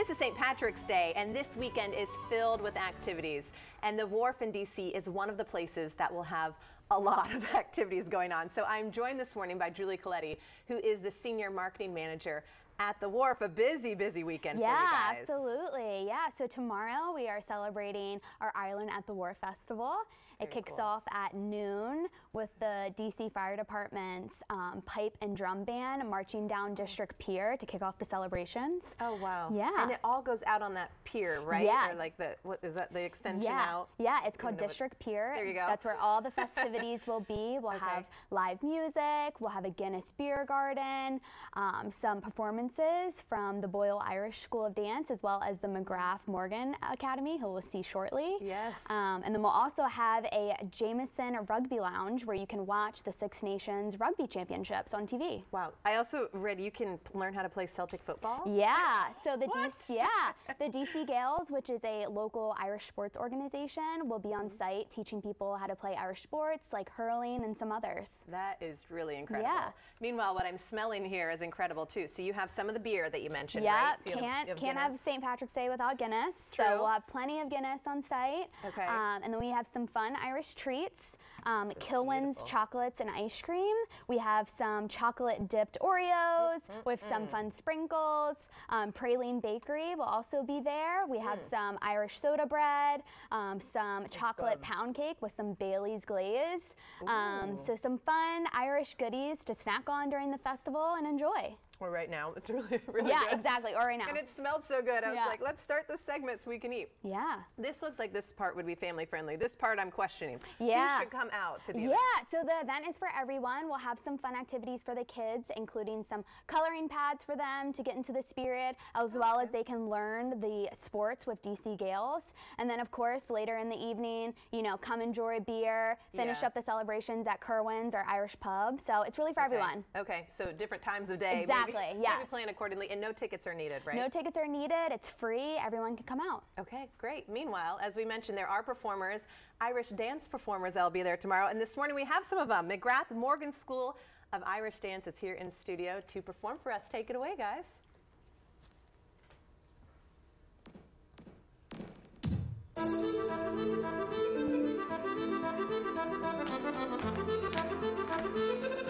This is St. Patrick's Day, and this weekend is filled with activities. And the Wharf in DC is one of the places that will have a lot of activities going on. So I'm joined this morning by Julie Coletti, who is the Senior Marketing Manager at the Wharf. A busy, busy weekend yeah, absolutely. Yeah, so tomorrow we are celebrating our Ireland at the Wharf Festival. It kicks cool. off at noon with the DC Fire Department's um, pipe and drum band marching down District Pier to kick off the celebrations. Oh, wow. Yeah. And it all goes out on that pier, right? Yeah. Or like the, what is that, the extension yeah. out? Yeah, it's called District what, Pier. There you go. That's where all the festivities will be. We'll okay. have live music, we'll have a Guinness beer garden, um, some performances from the Boyle Irish School of Dance, as well as the McGrath Morgan Academy, who we'll see shortly. Yes. Um, and then we'll also have a Jameson Rugby Lounge where you can watch the Six Nations Rugby Championships on TV. Wow. I also read you can learn how to play Celtic football. Yeah. So the DC, yeah, the DC Gaels, which is a local Irish sports organization, will be on site teaching people how to play Irish sports like hurling and some others. That is really incredible. Yeah. Meanwhile, what I'm smelling here is incredible too. So you have some of the beer that you mentioned, yeah, right? So can't have, can't have St. Patrick's Day without Guinness. True. So we'll have plenty of Guinness on site. Okay. Um, and then we have some fun Irish treats. Um, Kilwins beautiful. chocolates and ice cream. We have some chocolate dipped Oreos mm -hmm. with some fun sprinkles. Um, Praline Bakery will also be there. We have mm. some Irish soda bread, um, some chocolate fun. pound cake with some Bailey's glaze. Um, so some fun Irish goodies to snack on during the festival and enjoy or right now. It's really, really Yeah, good. exactly, or right now. And it smelled so good. I yeah. was like, let's start this segment so we can eat. Yeah. This looks like this part would be family friendly. This part I'm questioning. Yeah. Who should come out to the yeah. event? Yeah, so the event is for everyone. We'll have some fun activities for the kids, including some coloring pads for them to get into the spirit, as well as they can learn the sports with DC Gaels. And then, of course, later in the evening, you know, come enjoy a beer, finish yeah. up the celebrations at Kirwan's, or Irish pub. So it's really for okay. everyone. Okay, so different times of day. Exactly, maybe, yes. Maybe plan accordingly, and no tickets are needed, right? No tickets are needed. It's free. Everyone can come out. Okay, great. Meanwhile, as we mentioned, there are performers, Irish dance performers that'll be there tomorrow. And this morning we have some of them. McGrath Morgan School of Irish Dance is here in studio to perform for us. Take it away, guys.